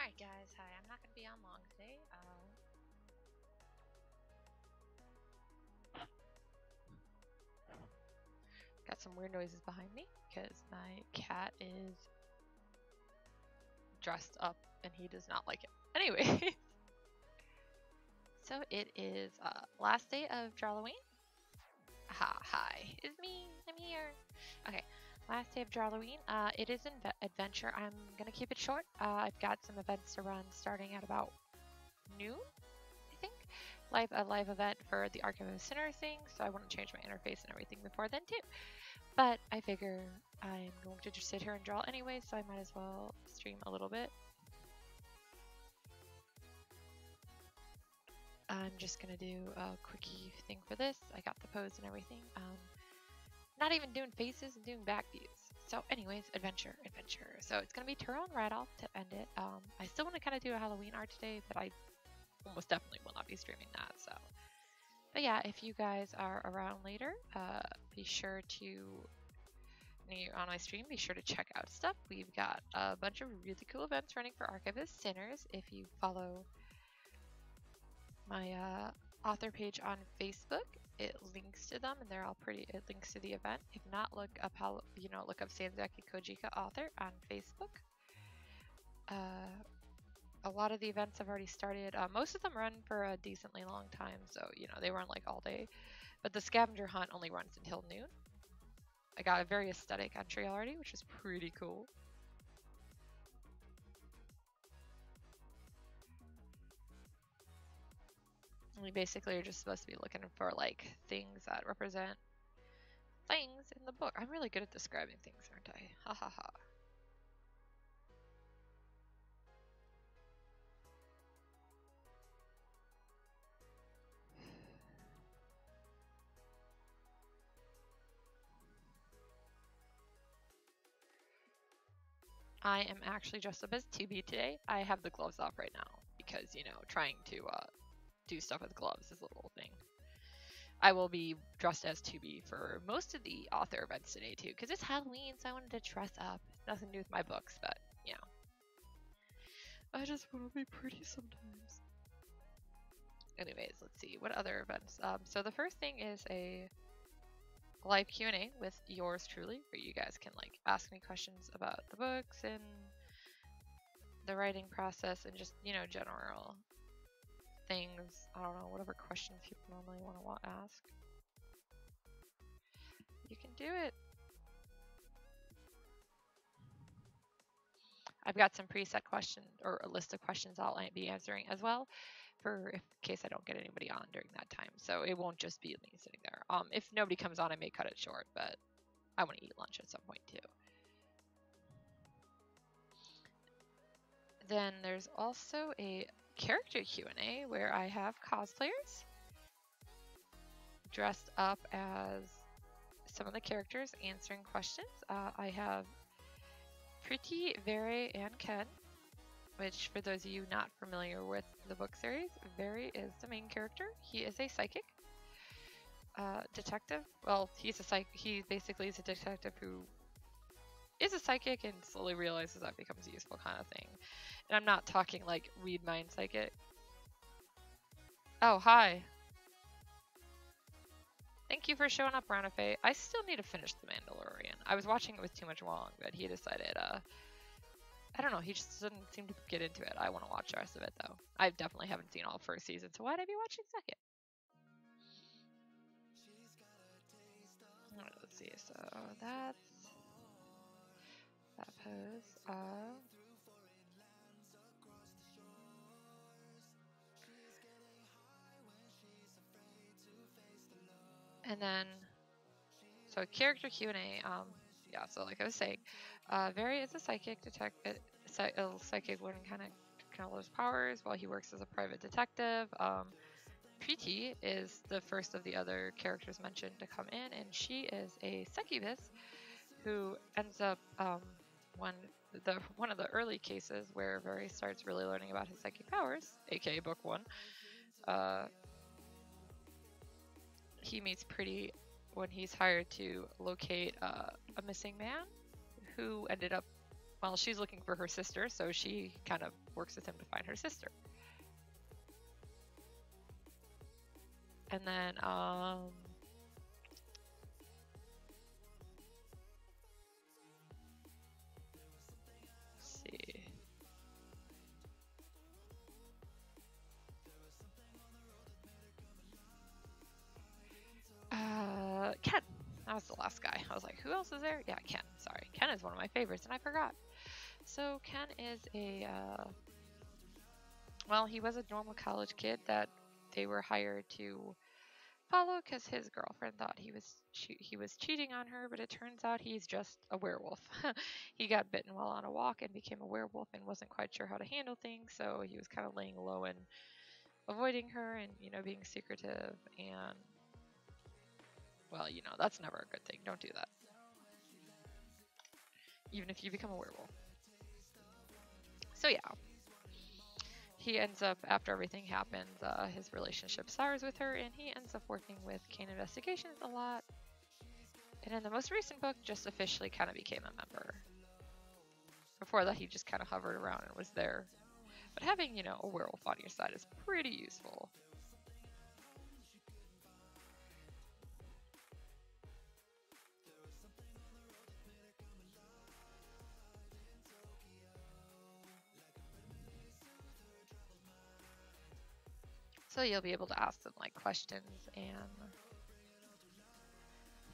Alright guys, hi. I'm not going to be on long today. Uh, got some weird noises behind me because my cat is dressed up and he does not like it. Anyway, so it is uh, last day of Halloween. Ha, hi, it's me. I'm here. Okay, last day of Halloween. Uh, it is an adventure. I'm gonna keep it short. Uh, I've got some events to run starting at about noon, I think. Live a live event for the Archive of Sinner thing, so I want to change my interface and everything before then too. But I figure I'm going to just sit here and draw anyway, so I might as well stream a little bit. I'm just gonna do a quickie thing for this. I got the pose and everything. Um, not even doing faces and doing back views. So anyways, adventure, adventure. So it's gonna be Tural and Radulf to end it. Um, I still want to kind of do a Halloween art today, but I almost definitely will not be streaming that. So, but yeah, if you guys are around later, uh, be sure to on my stream, be sure to check out stuff. We've got a bunch of really cool events running for Archivist Sinners. If you follow my uh, author page on Facebook. It links to them, and they're all pretty. It links to the event. If not, look up how you know look up Sanzaki Kojika author on Facebook. Uh, a lot of the events have already started. Uh, most of them run for a decently long time, so you know they run like all day. But the scavenger hunt only runs until noon. I got a very aesthetic entry already, which is pretty cool. We basically are just supposed to be looking for like things that represent things in the book. I'm really good at describing things, aren't I? Ha ha ha. I am actually dressed up as 2B today. I have the gloves off right now because, you know, trying to uh, do stuff with gloves is a little thing. I will be dressed as 2B for most of the author events today too, because it's Halloween, so I wanted to dress up. Nothing to do with my books, but you know. I just want to be pretty sometimes. Anyways, let's see what other events. Um, so the first thing is a live Q&A with yours truly, where you guys can like ask me questions about the books and the writing process and just you know general things. I don't know, whatever questions people normally want to ask. You can do it. I've got some preset questions or a list of questions I'll be answering as well for in case I don't get anybody on during that time. So it won't just be me sitting there. Um, if nobody comes on, I may cut it short, but I want to eat lunch at some point too. Then there's also a character Q&A where I have cosplayers dressed up as some of the characters answering questions. Uh, I have Pretty, Very, and Ken, which for those of you not familiar with the book series, Very is the main character. He is a psychic. Uh, detective. Well, he's a psych. He basically is a detective who is a psychic and slowly realizes that becomes a useful kind of thing. And I'm not talking like read mind psychic. Oh, hi. Thank you for showing up, Ranafe. I still need to finish The Mandalorian. I was watching it with too much Wong, but he decided, uh, I don't know, he just doesn't seem to get into it. I want to watch the rest of it, though. I definitely haven't seen all first season, so why'd I be watching second? let's see, so that's that pose of and then so character Q&A um yeah so like I was saying uh Very is a psychic detect uh, a psychic learning kind of his powers while he works as a private detective um is the first of the other characters mentioned to come in and she is a succubus who ends up um, one the one of the early cases where Very starts really learning about his psychic powers, aka book one. Uh, he meets Pretty when he's hired to locate uh, a missing man who ended up well, she's looking for her sister, so she kind of works with him to find her sister. And then, um, Uh, Ken. That was the last guy. I was like, who else is there? Yeah, Ken. Sorry. Ken is one of my favorites, and I forgot. So Ken is a, uh, well, he was a normal college kid that they were hired to follow because his girlfriend thought he was she, he was cheating on her, but it turns out he's just a werewolf. he got bitten while on a walk and became a werewolf and wasn't quite sure how to handle things, so he was kind of laying low and avoiding her and you know being secretive and well, you know, that's never a good thing. Don't do that. Even if you become a werewolf. So yeah. He ends up, after everything happens, uh, his relationship sours with her, and he ends up working with Kane Investigations a lot. And in the most recent book, just officially kind of became a member. Before that, he just kind of hovered around and was there. But having, you know, a werewolf on your side is pretty useful. So you'll be able to ask them like questions and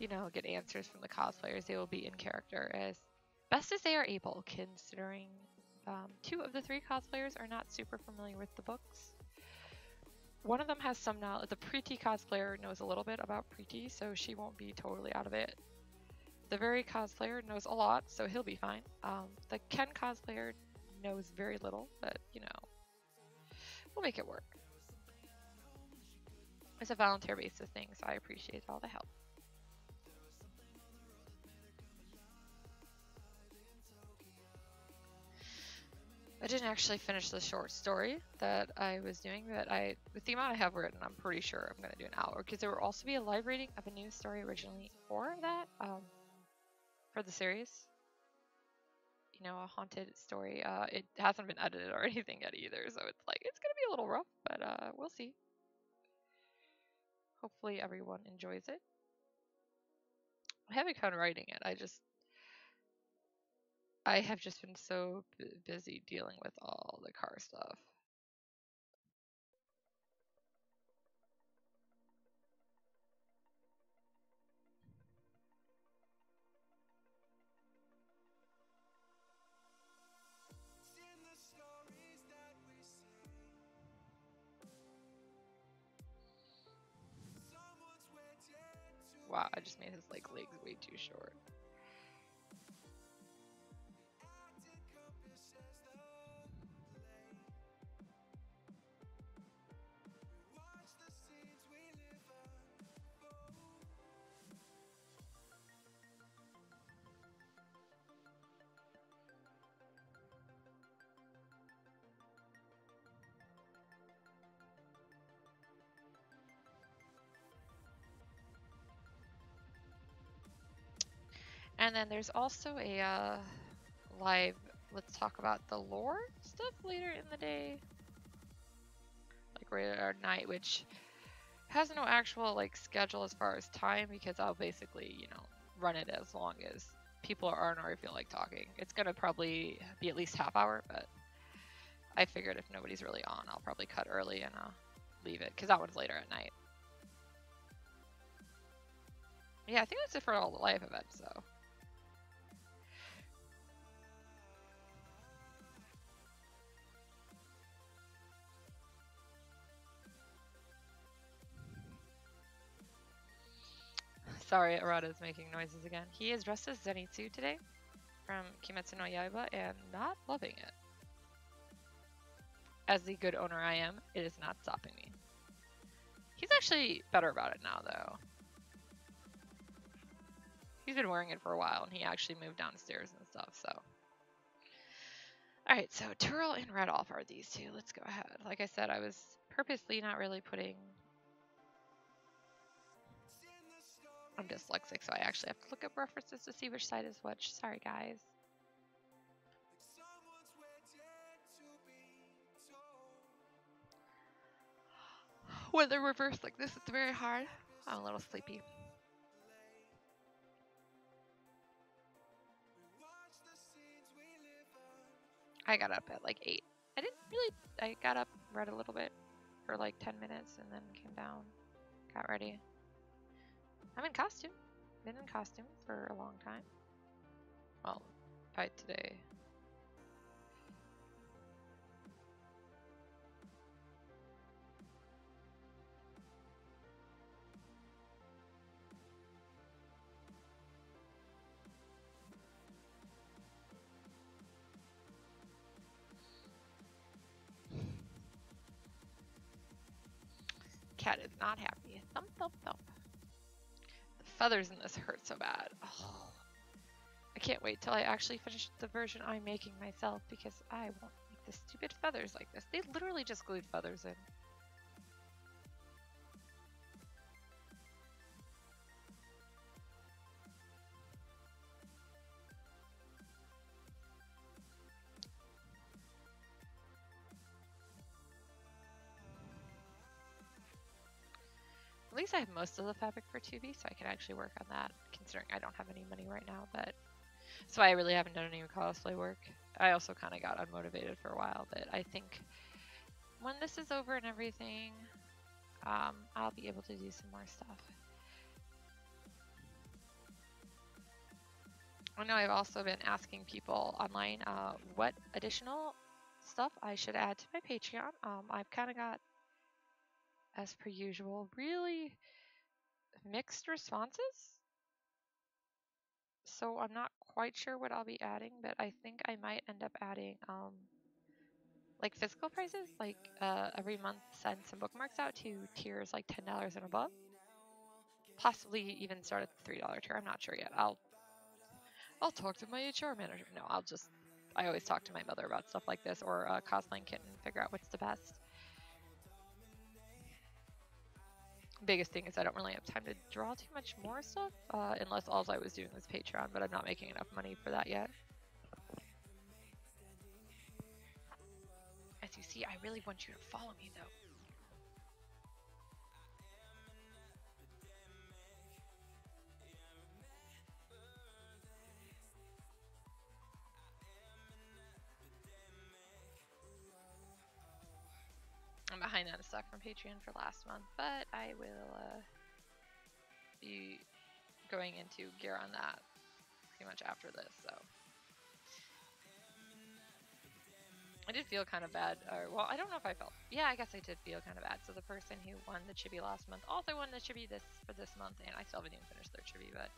you know get answers from the cosplayers. They will be in character as best as they are able, considering um, two of the three cosplayers are not super familiar with the books. One of them has some knowledge. The Preeti cosplayer knows a little bit about Preeti, so she won't be totally out of it. The Very cosplayer knows a lot, so he'll be fine. Um, the Ken cosplayer knows very little, but you know, we'll make it work. It's a volunteer basis thing, so I appreciate all the help. I didn't actually finish the short story that I was doing, but I, with the amount I have written, I'm pretty sure I'm going to do an hour because there will also be a live reading of a new story originally for that, um, for the series. You know, a haunted story. Uh, it hasn't been edited or anything yet either, so it's like it's going to be a little rough, but uh, we'll see. Hopefully everyone enjoys it. I haven't fun writing it. I just I have just been so busy dealing with all the car stuff. I just made his like legs way too short. Then there's also a uh, live, let's talk about the lore stuff later in the day. Like right at night, which has no actual like schedule as far as time because I'll basically, you know, run it as long as people aren't or feel like talking. It's gonna probably be at least half hour, but I figured if nobody's really on, I'll probably cut early and uh, leave it because that one's later at night. Yeah, I think that's it for all the live events, so. Sorry, Arata is making noises again. He is dressed as Zenitsu today from Kimetsu no Yaiba and not loving it. As the good owner I am, it is not stopping me. He's actually better about it now, though. He's been wearing it for a while, and he actually moved downstairs and stuff, so. Alright, so Tural and Radulf are these two. Let's go ahead. Like I said, I was purposely not really putting I'm dyslexic, so I actually have to look up references to see which side is which. Sorry, guys. When they're reversed like this, it's very hard. I'm a little sleepy. I got up at like 8. I didn't really, I got up, read a little bit for like 10 minutes, and then came down, got ready. I'm in costume. Been in costume for a long time. Well, by today. Cat is not happy. Thump, thump, thump. The feathers in this hurt so bad. Oh. I can't wait till I actually finish the version I'm making myself because I won't make the stupid feathers like this. They literally just glued feathers in. Least I have most of the fabric for 2B, so I can actually work on that, considering I don't have any money right now, but... So I really haven't done any cosplay work. I also kind of got unmotivated for a while, but I think when this is over and everything, um, I'll be able to do some more stuff. I know I've also been asking people online uh, what additional stuff I should add to my Patreon. Um, I've kind of got as per usual, really mixed responses. So I'm not quite sure what I'll be adding, but I think I might end up adding um, like physical prices, like uh, every month send some bookmarks out to tiers like $10 and above. Possibly even start at the $3 tier. I'm not sure yet. I'll I'll talk to my HR manager. No, I'll just I always talk to my mother about stuff like this or uh, cosplaying kitten, figure out what's the best. Biggest thing is I don't really have time to draw too much more stuff, uh, unless all I was doing was Patreon, but I'm not making enough money for that yet. As you see, I really want you to follow me though. I'm behind on stuff from Patreon for last month, but I will uh, be going into gear on that pretty much after this, so. I did feel kind of bad, or well, I don't know if I felt, yeah, I guess I did feel kind of bad. So the person who won the chibi last month also won the chibi this for this month, and I still haven't even finished their chibi, but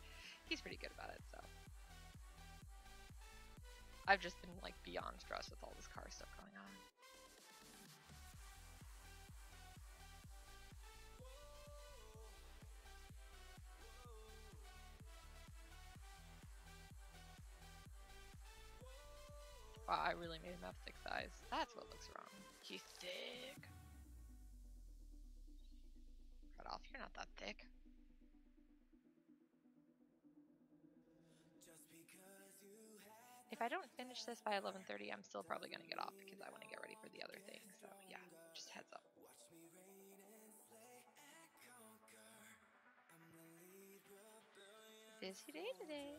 he's pretty good about it, so. I've just been like beyond stressed with all this car stuff going on. Wow, I really made him have thick thighs. That's what looks wrong. He's thick. Cut off, you're not that thick. If I don't finish this by 11.30, I'm still probably going to get off because I want to get ready for the other thing. So yeah, just heads up. Busy day today.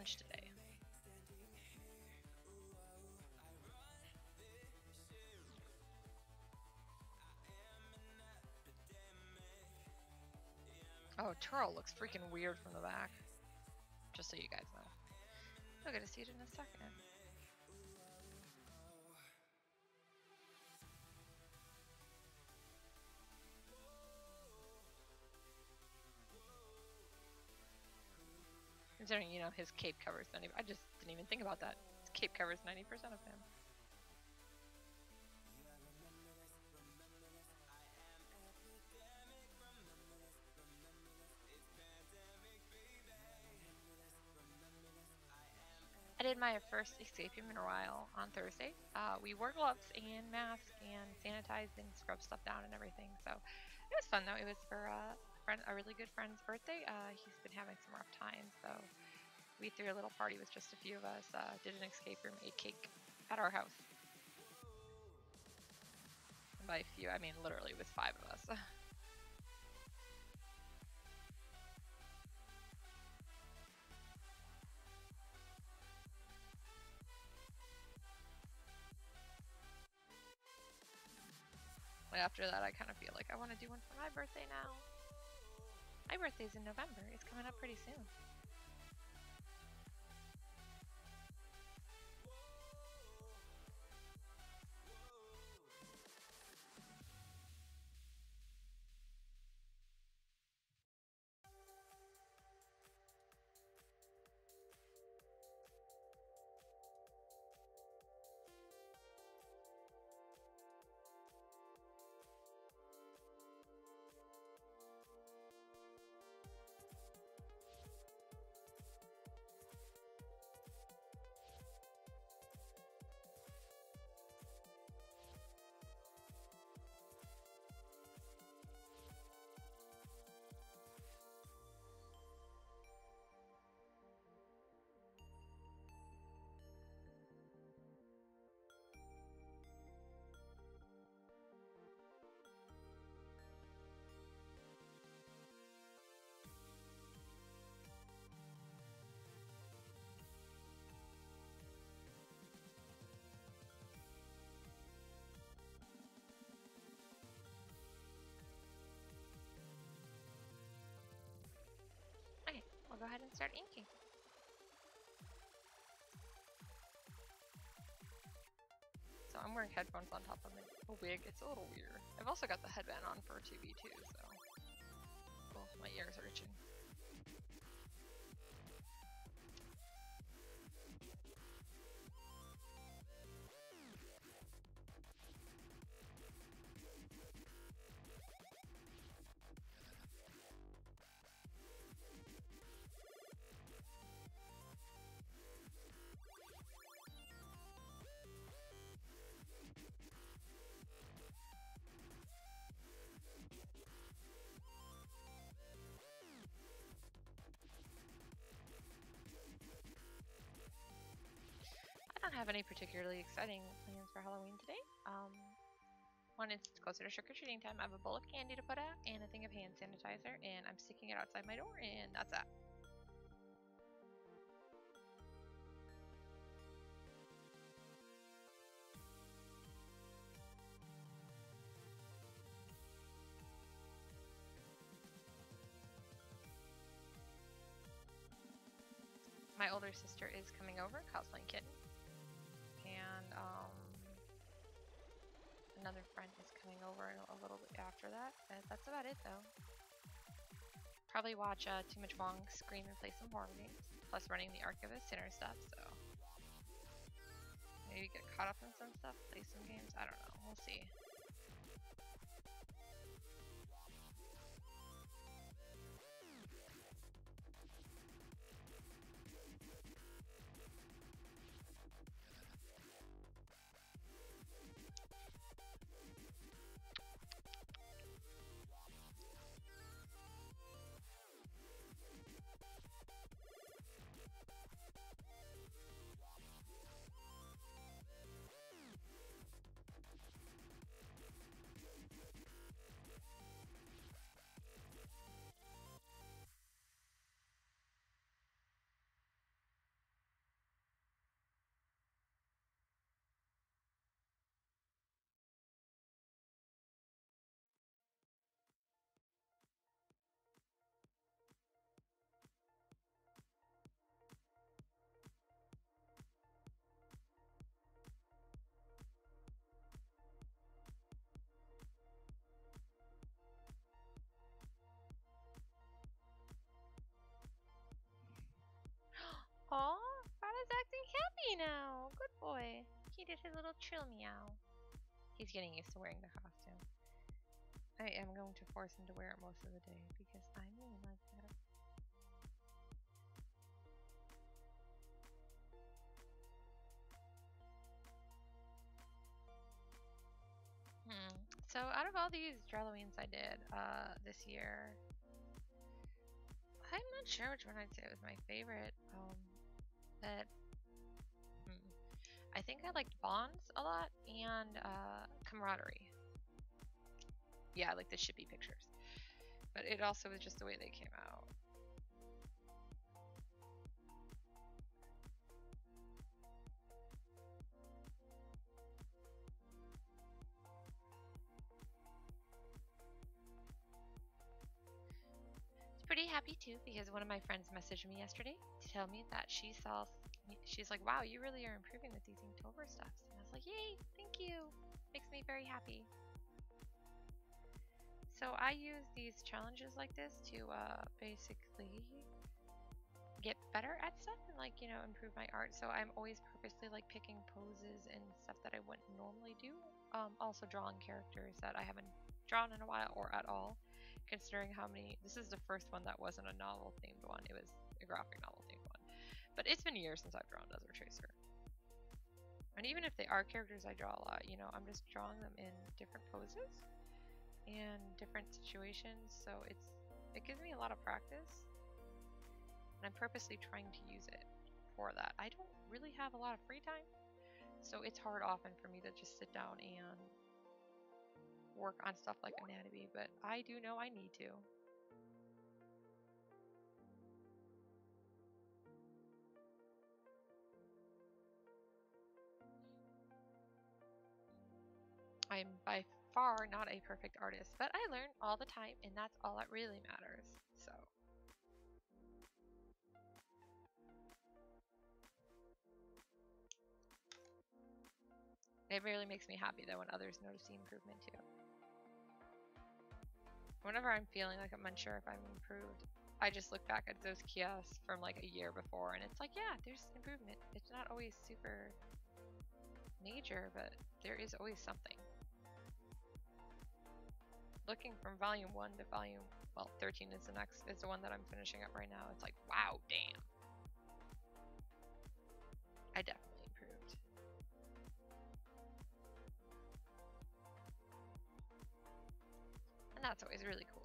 Lunch today? Oh, Tural looks freaking weird from the back. Just so you guys know. I'll get to see it in a second. Considering, you know, his cape covers 90 I just didn't even think about that. His cape covers 90% of him. I did my first escape room in a while on Thursday. Uh, we wore gloves and masks and sanitized and scrubbed stuff down and everything. So it was fun though. It was for uh, friend, a really good friend's birthday. Uh, he's been having some rough times, so we threw a little party with just a few of us. Uh, did an escape room, ate cake at our house. And by a few, I mean literally with five of us. after that, I kind of feel like I want to do one for my birthday now. My birthday's in November. It's coming up pretty soon. Go ahead and start inking. So I'm wearing headphones on top of my wig. It's a little weird. I've also got the headband on for 2B too, so oh, my ears are itching. Have any particularly exciting plans for Halloween today. Um, one, it's closer to trick-or-treating time. I have a bowl of candy to put out and a thing of hand sanitizer, and I'm sticking it outside my door, and that's that. My older sister is coming over, cosplaying kitten another friend is coming over a little bit after that. But that's about it though. Probably watch uh, Too Much Wong scream and play some horror games. Plus running the Archivist Sinner stuff, so maybe get caught up in some stuff, play some games. I don't know. We'll see. Now. Good boy. He did his little chill meow. He's getting used to wearing the costume. I am going to force him to wear it most of the day because I really like that. Hmm. So out of all these Drawlloweens I did uh, this year, I'm not sure which one I'd say was my favorite. Um, but I think I liked Bonds a lot and uh, Camaraderie. Yeah, I like the shippy pictures. But it also was just the way they came out. pretty happy too because one of my friends messaged me yesterday to tell me that she saw. She's like, "Wow, you really are improving with these Inktober stuffs," and I was like, "Yay, thank you! Makes me very happy." So I use these challenges like this to uh, basically get better at stuff and like you know improve my art. So I'm always purposely like picking poses and stuff that I wouldn't normally do. Um, also drawing characters that I haven't drawn in a while or at all considering how many. This is the first one that wasn't a novel themed one. It was a graphic novel. But it's been years since I've drawn Desert Tracer. And even if they are characters I draw a lot, you know, I'm just drawing them in different poses and different situations. So it's it gives me a lot of practice. And I'm purposely trying to use it for that. I don't really have a lot of free time. So it's hard often for me to just sit down and work on stuff like anatomy, but I do know I need to. I'm by far not a perfect artist, but I learn all the time, and that's all that really matters. So. It really makes me happy though when others notice the improvement too. Whenever I'm feeling like I'm unsure if I'm improved, I just look back at those kiosks from like a year before and it's like, yeah, there's improvement. It's not always super major, but there is always something. Looking from volume 1 to volume, well, 13 is the next, is the one that I'm finishing up right now. It's like, wow, damn. I definitely improved. And that's always really cool.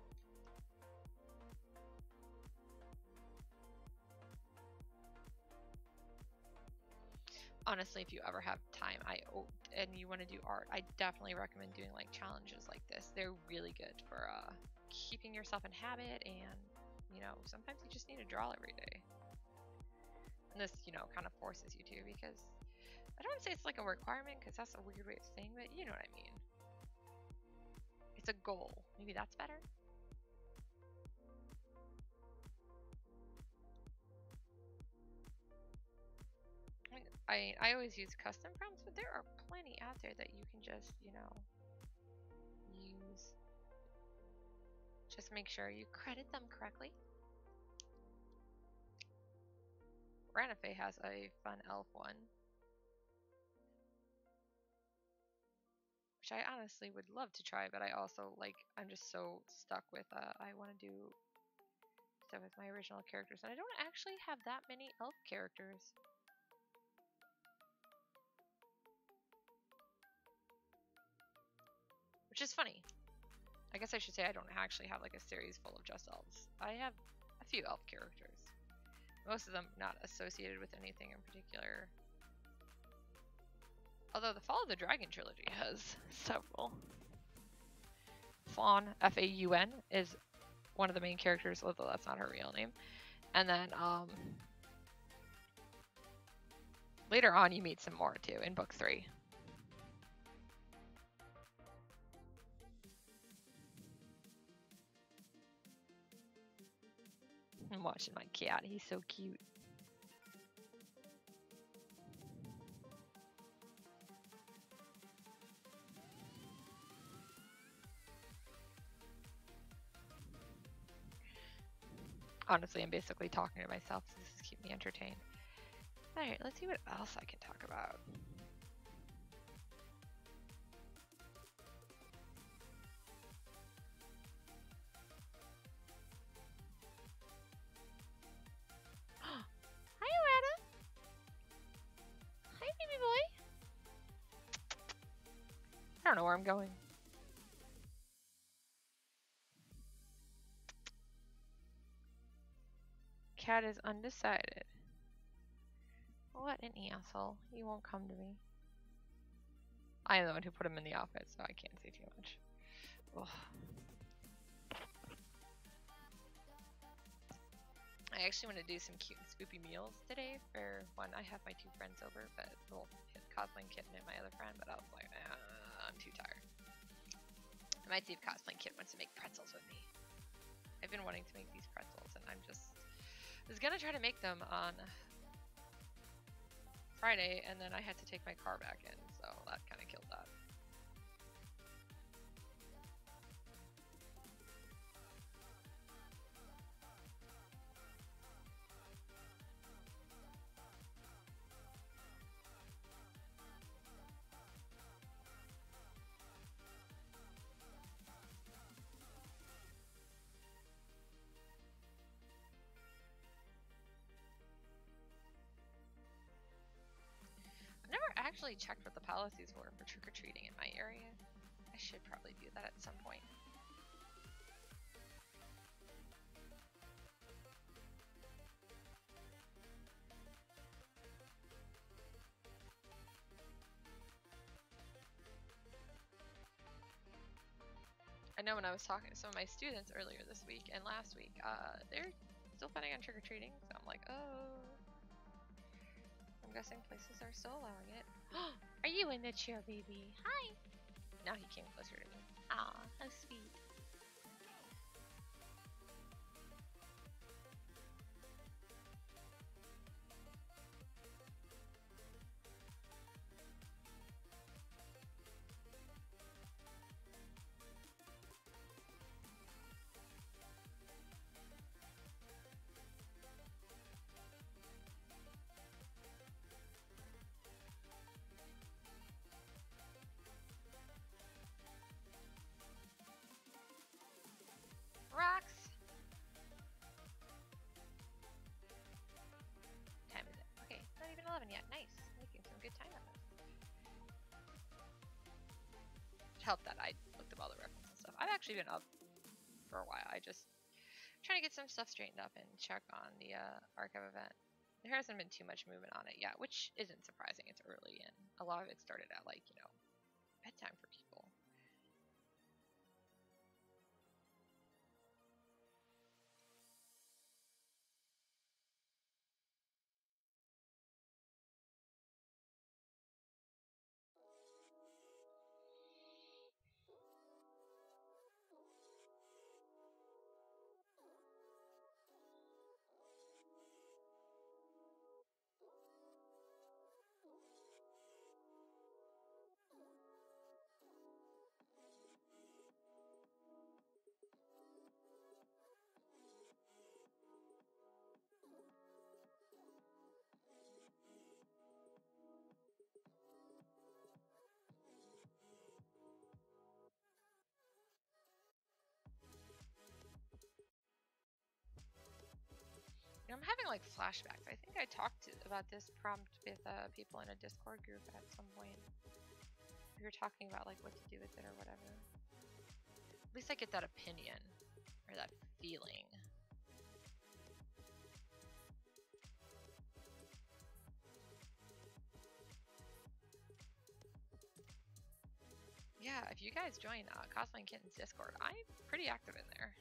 Honestly, if you ever have time, I and you want to do art, I definitely recommend doing like challenges like this. They're really good for uh, keeping yourself in habit, and you know sometimes you just need to draw every day. And this, you know, kind of forces you to because I don't want to say it's like a requirement because that's a weird way of saying it, you know what I mean. It's a goal. Maybe that's better? I I always use custom prompts, but there are plenty out there that you can just, you know, use. Just make sure you credit them correctly. Ranafe has a fun elf one. which I honestly would love to try, but I also like I'm just so stuck with uh, I want to do stuff with my original characters, and I don't actually have that many elf characters. Which is funny. I guess I should say I don't actually have like a series full of just elves. I have a few elf characters. Most of them not associated with anything in particular. Although the Fall of the Dragon trilogy has several. Fawn, F-A-U-N, is one of the main characters, although that's not her real name. And then um, later on you meet some more too in book three. My cat. He's so cute. honestly, I'm basically talking to myself, so this is keep me entertained. Alright, let's see what else I can talk about. I'm going. cat is undecided. What an asshole. He won't come to me. I am the one who put him in the office, so I can't say too much. Ugh. I actually want to do some cute and spoopy meals today for when I have my two friends over, but well, Cosplaying Kitten and my other friend, but I was like, I'm too tired. I might see if Cosplaying Kitten wants to make pretzels with me. I've been wanting to make these pretzels, and I'm just I was gonna try to make them on Friday, and then I had to take my car back in, so that kind actually checked what the policies were for trick-or-treating in my area. I should probably do that at some point. I know when I was talking to some of my students earlier this week and last week, uh, they're still planning on trick-or-treating, so I'm like, oh guessing places are still allowing it. are you in the chair, baby? Hi! Now he came closer to me. Aw, how sweet. Help that I looked up all the references and stuff. I've actually been up for a while. I just trying to get some stuff straightened up and check on the uh, archive event. There hasn't been too much movement on it yet, which isn't surprising. It's early and a lot of it started at like, you know, bedtime for people. I'm having like flashbacks. I think I talked about this prompt with uh, people in a Discord group at some point. We were talking about like what to do with it or whatever. At least I get that opinion or that feeling. Yeah, if you guys join uh, Cosplaying Kittens Discord, I'm pretty active in there.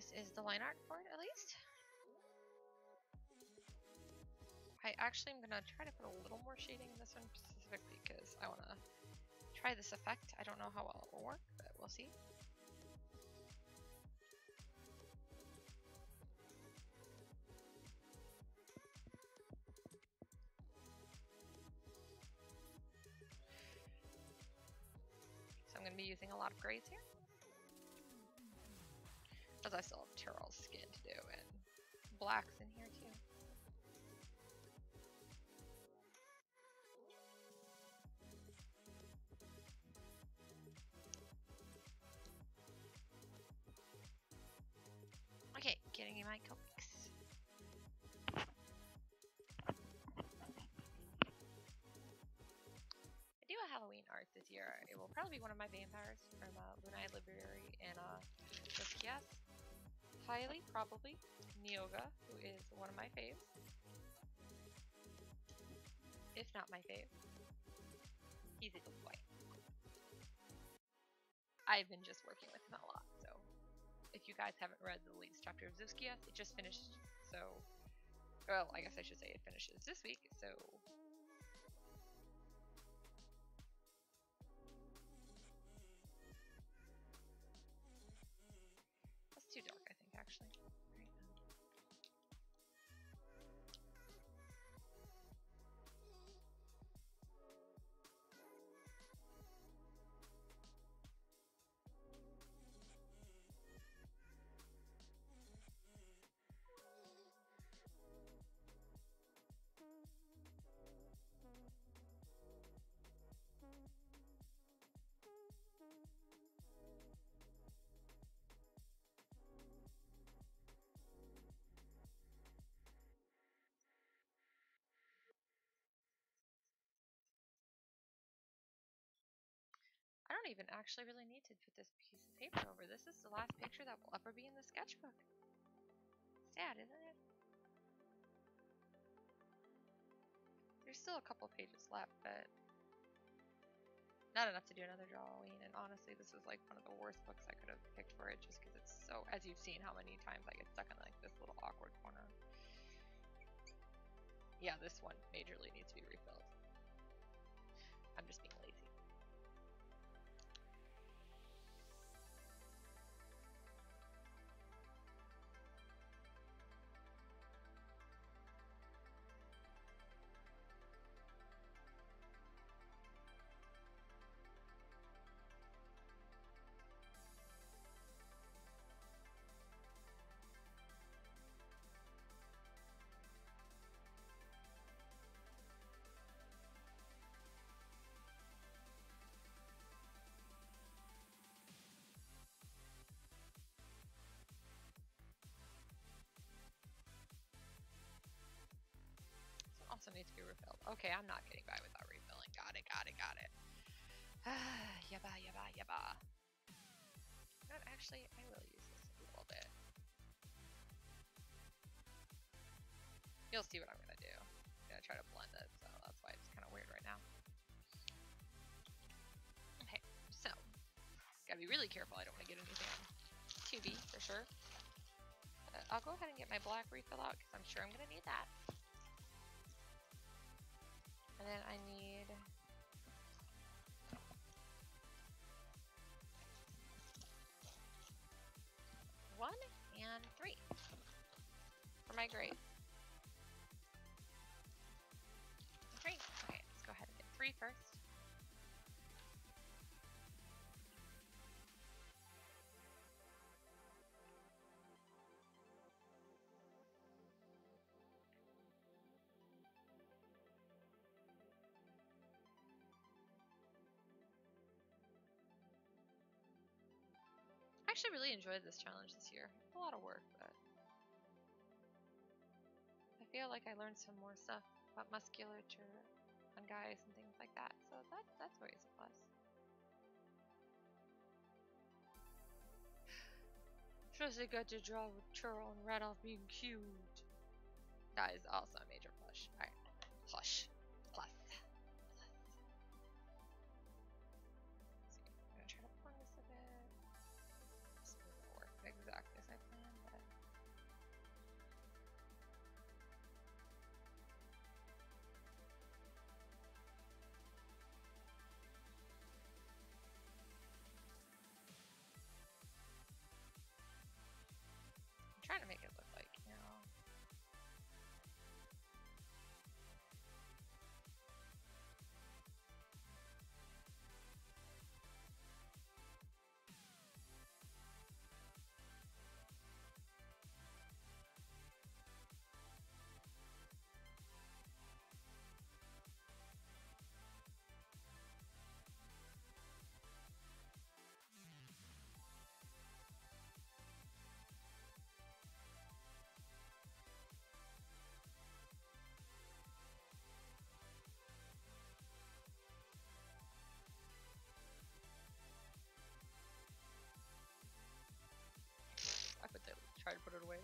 This is the line art it, at least. I actually am gonna try to put a little more shading in this one specifically because I wanna try this effect. I don't know how well it will work, but we'll see. So I'm going to be using a lot of grays here. Because I still have Tural's skin to do, and blacks in here too. Okay, getting you my comics. I do a Halloween art this year. It will probably be one of my vampires from uh, Lunai Library and uh, highly probably Nyoga, who is one of my faves. If not my fave. He's a good boy. I've been just working with him a lot, so if you guys haven't read the latest chapter of Zuskia, it just finished, so well, I guess I should say it finishes this week, so don't even actually really need to put this piece of paper over. This is the last picture that will ever be in the sketchbook. Sad, isn't it? There's still a couple pages left, but not enough to do another drawing. And honestly, this is like one of the worst books I could have picked for it just because it's so, as you've seen how many times I get stuck in like this little awkward corner. Yeah, this one majorly needs to be refilled. I'm just being needs to be refilled. Okay, I'm not getting by without refilling. Got it, got it, got it. Yabba, yabba, yabba. Actually, I will use this a little bit. You'll see what I'm gonna do. I'm gonna try to blend it, so that's why it's kind of weird right now. Okay, so gotta be really careful. I don't want to get anything on 2B for sure. I'll go ahead and get my black refill out because I'm sure I'm gonna need that. And then I need one and three for my grade. Actually really enjoyed this challenge this year. A lot of work, but I feel like I learned some more stuff about musculature on guys and things like that. So that that's always a plus. Just I got to draw with Tural and Radulf being cute. That is also a major push. Alright. Trying to make it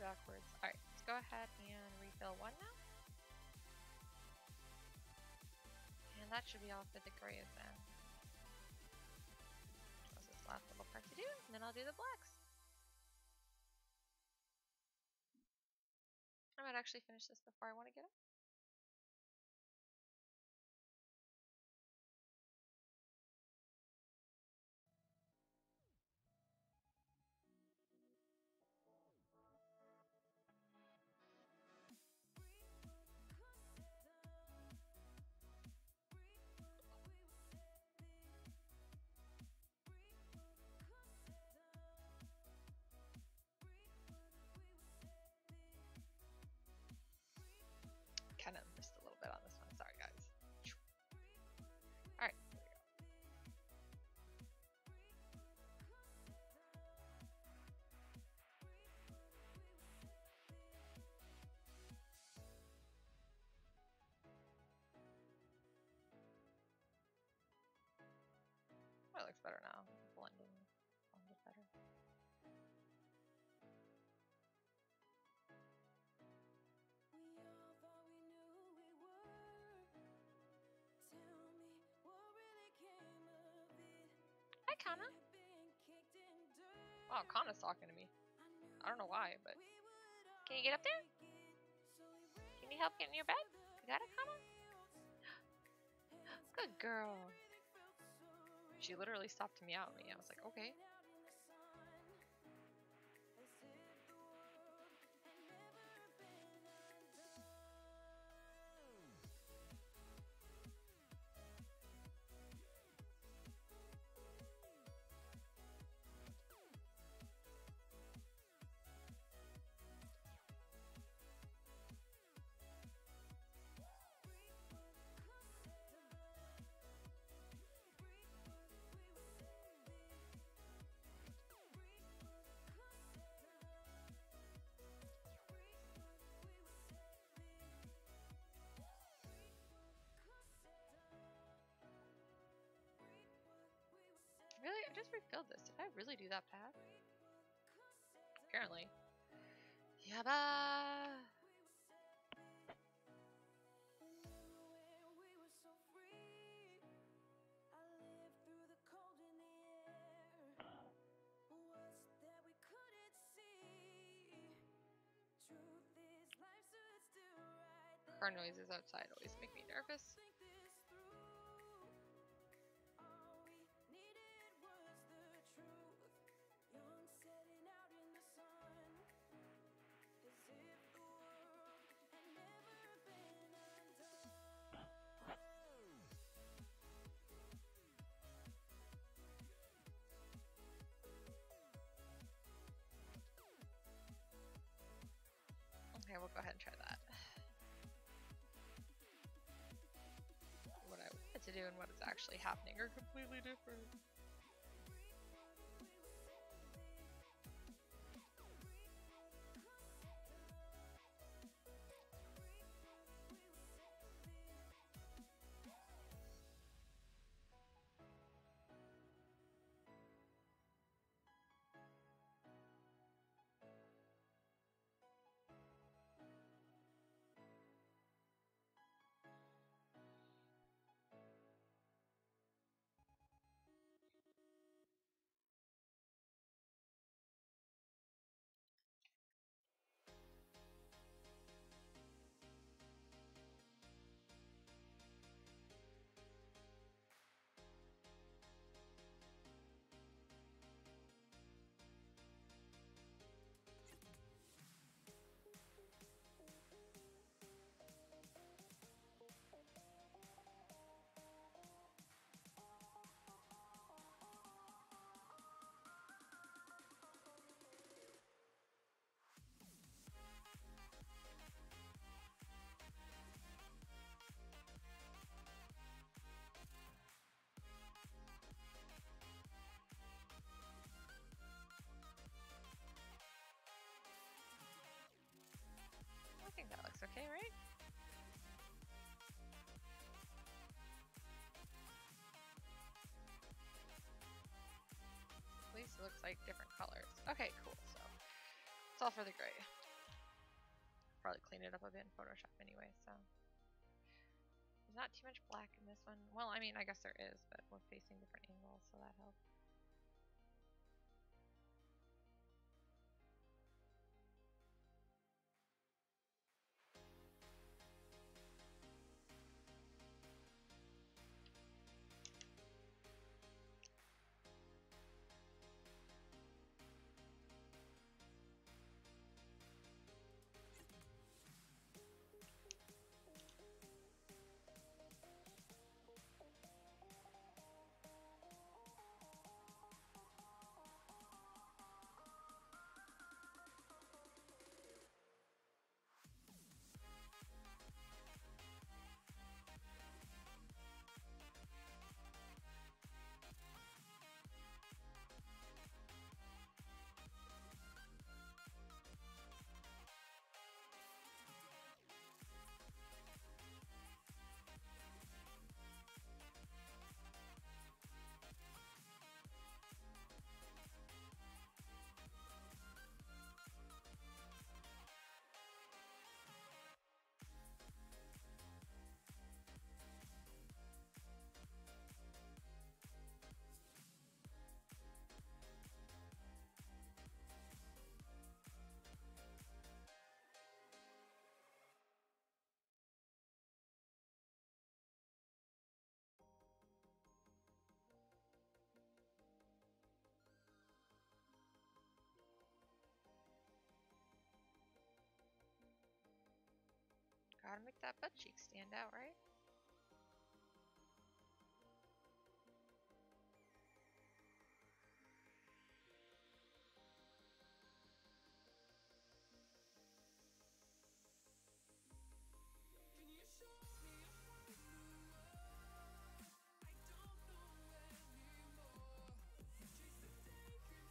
backwards. Alright, let's go ahead and refill one now. And that should be all for the grays then. That's this last little part to do, and then I'll do the blacks. I might actually finish this before I want to get up. Kana. Wow, Kana's talking to me. I don't know why, but can you get up there? Can you help get in your bed? You got it, Kana? Good girl. She literally stopped me out at me. I was like, okay. Really? I just refilled this. Did I really do that bad? Apparently. Yaba! Car noises outside always make me nervous. What is actually happening are completely different. Like different colors. Okay, cool. So it's all for the gray. Probably clean it up a bit in Photoshop anyway. So there's not too much black in this one. Well, I mean, I guess there is, but we're facing different angles, so that helps. Gotta make that butt cheek stand out, right?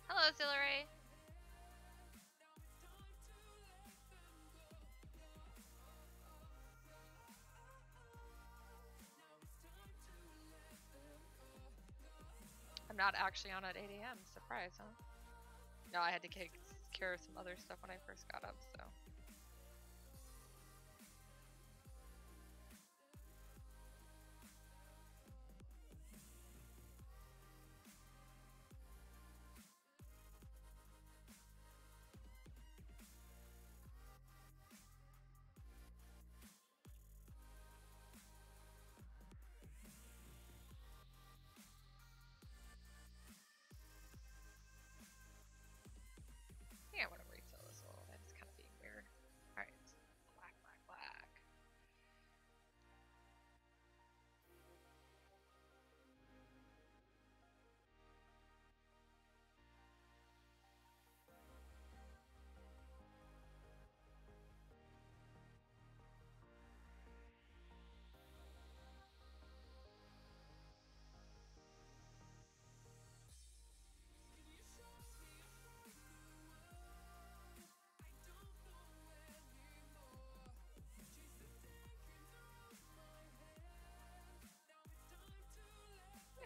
Hello, Zillary. I'm not actually on at 8 a.m. Surprise, huh? No, I had to take care of some other stuff when I first got up, so.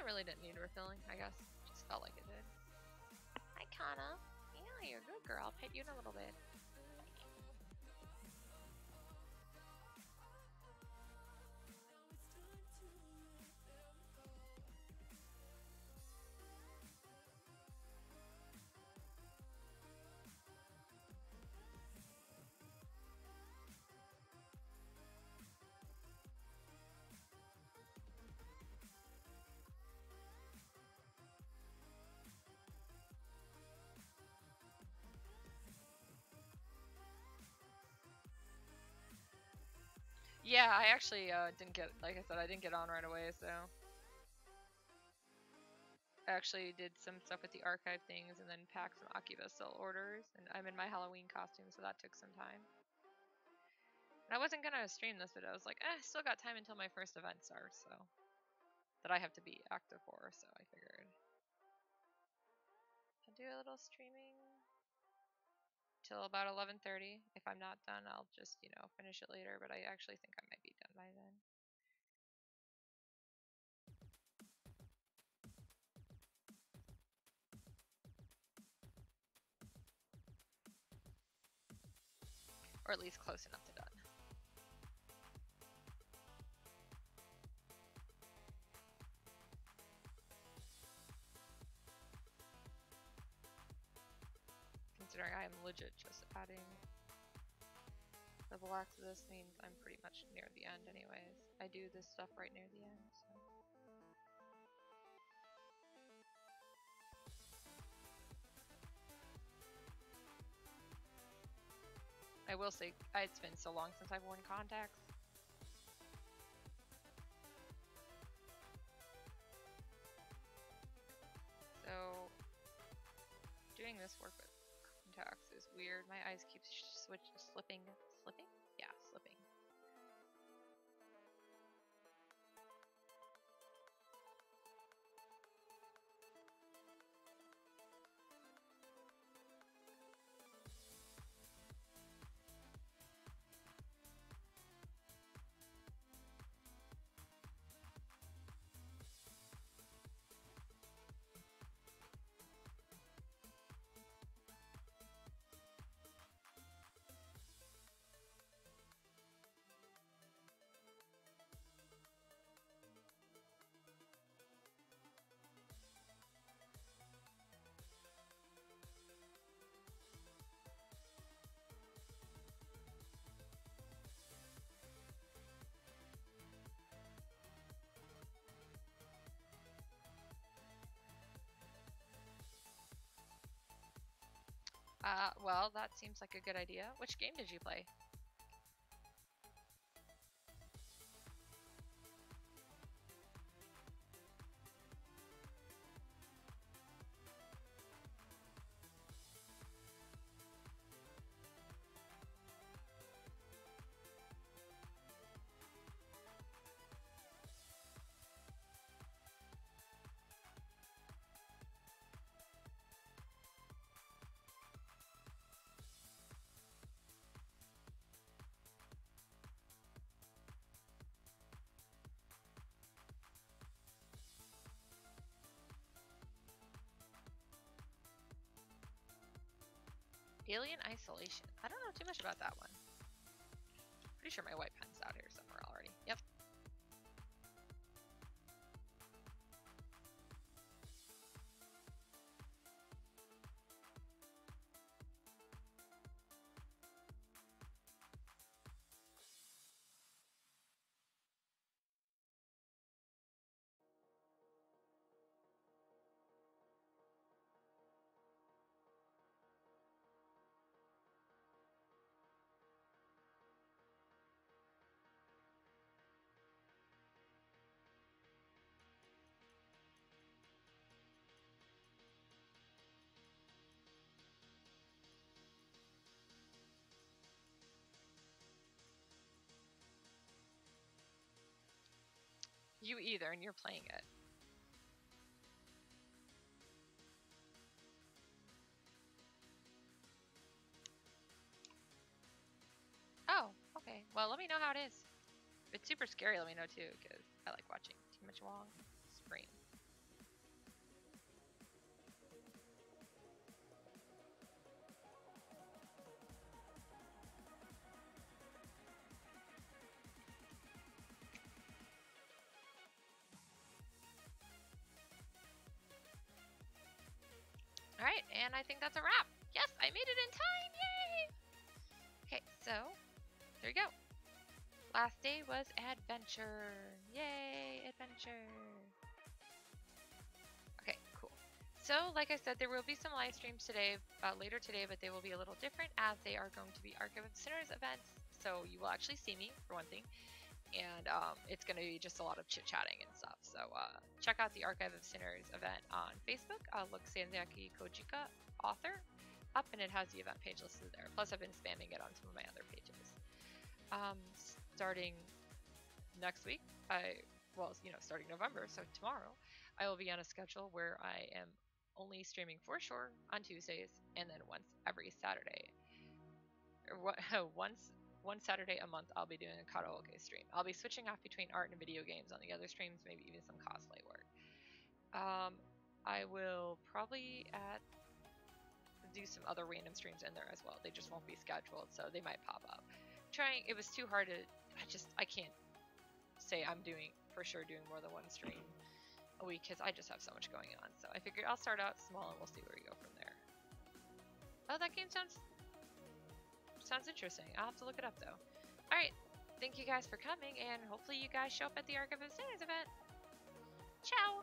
Really didn't need refilling, I guess. Just felt like it did. Hi, Kana. Yeah, you're a good girl. I'll pet you in a little bit. Yeah, I actually uh, didn't get, like I said, I didn't get on right away, so. I actually did some stuff with the archive things and then packed some Akiba still orders. And I'm in my Halloween costume, so that took some time. And I wasn't gonna stream this, but I was like, eh, still got time until my first event starts, so. That I have to be active for, so I figured. I'll do a little streaming till about 11.30. If I'm not done, I'll just, you know, finish it later, but I actually think I might be done by then. Or at least close enough to done. Considering just adding the black to this means I'm pretty much near the end anyways. I do this stuff right near the end, so. I will say, it's been so long since I've worn contacts. So, doing this work weird. My eyes keep switch slipping? Slipping. Uh, well, that seems like a good idea. Which game did you play? Alien Isolation. I don't know too much about that one. Pretty sure my white You either, and you're playing it. Oh, okay. Well, let me know how it is. If it's super scary, let me know too, because I like watching too much Wong scream. And I think that's a wrap. Yes, I made it in time. Yay! Okay, so there you go. Last day was adventure. Yay, adventure. Okay, cool. So, like I said, there will be some live streams today, uh, later today, but they will be a little different as they are going to be Archive of Sinners events. So you will actually see me for one thing, and um, it's going to be just a lot of chit chatting and stuff. So uh, check out the Archive of Sinners event on Facebook. I'll look Sanzaki Kojika author up, and it has the event page listed there. Plus, I've been spamming it on some of my other pages. Um, starting next week, I well, you know, starting November, so tomorrow, I will be on a schedule where I am only streaming for sure on Tuesdays, and then once every Saturday, what, once one Saturday a month, I'll be doing a karaoke stream. I'll be switching off between art and video games on the other streams, maybe even some cosplay work. Um, I will probably at do some other random streams in there as well. They just won't be scheduled, so they might pop up. Trying it was too hard to I just I can't say I'm doing for sure doing more than one stream a week because I just have so much going on. So I figured I'll start out small and we'll see where we go from there. Oh, that game sounds sounds interesting. I'll have to look it up though. All right, thank you guys for coming, and hopefully you guys show up at the Archive of Saints event. Ciao.